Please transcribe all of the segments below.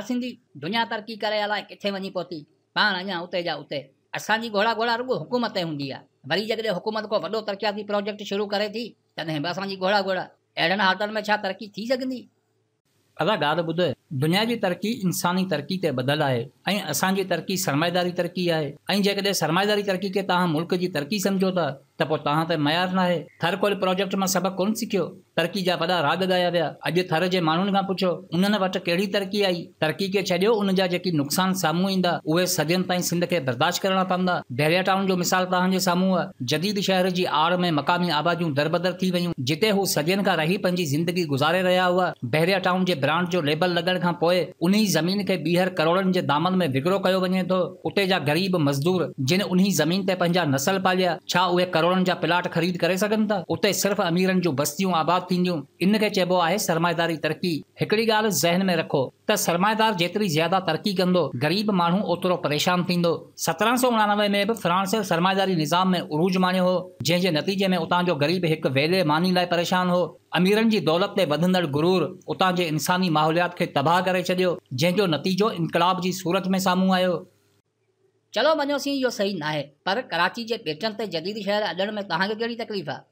سنندی دنیا ترقی کرائے کتنے ون پہت پاس گھوڑا گھوڑا رگو حکومت ہوں وی جمت کو ورقیاتی پروجیکٹ شروع کرتی تھی گھوڑا گھوڑا اڑنے ہاؤٹن میں ترقی تھی اللہ دنیا کی ترقی انسانی ترقی بدل ہے اصان کی ترقی سرمائے داری ترقی ہے جی کدھر سرمائے داری ترقی کے تعلیم ملک کی ترقی سمجھو تھا تو تعلیم معیار نہ ہے۔ تھر کوئی پروجیکٹ میں سبق کون سیک ترقی جب وا رگ گایا وایا اج تھر مان کا پوچھو انٹر ترقی آئی؟ ترقی کے چڑھ ان ساموں سدی تھی سندھ کے برداشت کرنا پہنا بحریہ ٹاؤن جو مثال تعلے ساموں جدید شہر کی آڑ میں مقامی آبادی در بدرتی ہو جاتے وہ سدی رہی زندگی گُزارے رہا ہوا۔ بحریا ٹاؤن کے برانڈ جو لبل لگ زمین کے بہر کروڑن کے دامن میں وکڑو وجے تو غریب مزدور جن انی زمین پنجا نسل پالیا چاہے کروڑوں جا پلاٹ خرید کر سنتا صرف امیرن جو بستی آباد کیندون ان کے چائے داری ترقی ایکڑی گال ذہن میں رکھو ته سرمائيدار جيتري زياده ترقي ڪندو غريب ماڻهو اوترو پريشان ٿيندو. سترهن سؤ اڻانوي ۾ به فرانس سرمائيداري نظام ۾ عروج ماڻيو هو جنهن جي نتيجي ۾ اتان جو غريب هڪ ويلي ماني لاءِ پريشان هو. اميرن جي دولت تي وڌندڙ گرور اتان جي انساني ماهوليات کي تباهه ڪري ڇڏيو جنهن جو نتيجو انڪلاب جي سورت ۾ سامهون آيو. چلو مڃوسين اهو صحيح نه آهي پر ڪراچي جي پيٽن تي جديد شهر اڏڻ ۾ توهان کي ڪهڙي تڪليف آهي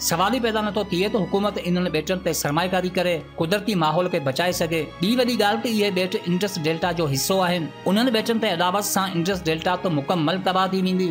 سوال پیدا نہ تو تھیے تو حکومت انہوں بیٹن تے سرمایہ کاری کرے، قدرتی ماحول کے بچائے سکے۔ بی وڈی گال تے یہ بیٹ انٹرسٹ ڈیلٹا جو حصو آہن، انہوں بیٹن تے عداوت سا انٹرسٹ ڈیلٹا تو مکمل تباہ تھی ویندی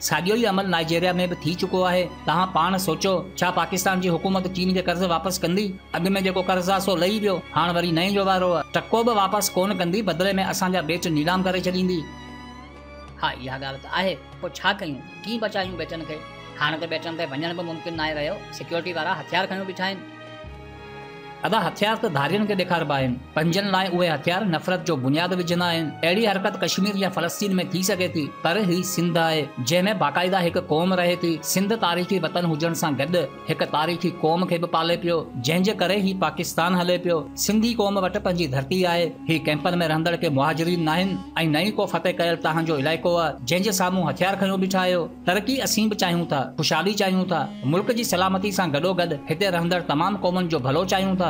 ساگل نائجیریا میں بھی چکی ہے حکومت چینج واپس کندی؟ قرض بھی واپس کون کری بدلے میں ها اها ڳالهه ته آهي. پوءِ ڇا ڪيون؟ ڪيئن بچايون ٻيٽن کي؟ هاڻي ته ٻيٽن تي وڃڻ به ممڪن نه آهي رهيو. سيڪيورٽي وارا هٿيار کڻي بيٺا آهن ادا ہتھیار با پنجن ہتھیار نفرت بنیاد ورکت کشمیر یا فلسطین میں جن میں باقاعدہ قوم رہے تھی، سندھ تاریخی وطن ہوجن سا گڈ ایک تاریخی قوم کے بھی پالے پی جن کے پاکستان ہلے پی سی قوم وی دھرتی ہے مہاجرین نہ جن کے ساموں ہتھیار کھو بیٹھا ترقی چاہیے تھا، خوشحالی چاہیوں تا ملک کی سلامتی گڑو گڑے رہندڑ تمام قومن کو بلو چاہیوں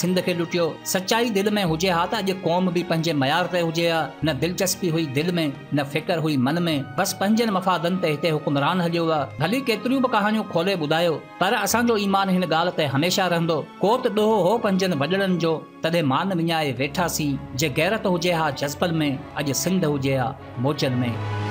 سنڌ کي لٽيو. سچائي دل ۾ هجي ها ته اڄ قوم به پنهنجي معيار تي هجي ها نه دلچسپي هئي دل ۾ نه فڪر هئي من ۾. بس پنجن مفادن تي هتي حڪمران هليو آهي ڀلي ڪيتريون به ڪهاڻيون کولي ٻڌايو پر اسان جو ايمان هن ڳالهه تي هميشه رهندو. ڪو ته ڏوهو هو پنجن وڏڙن جو تڏهن مان وڃائي ويٺاسين. جي گيرت هجي ها جزبل ۾ اڄ سنڌ هجي ها موچن ۾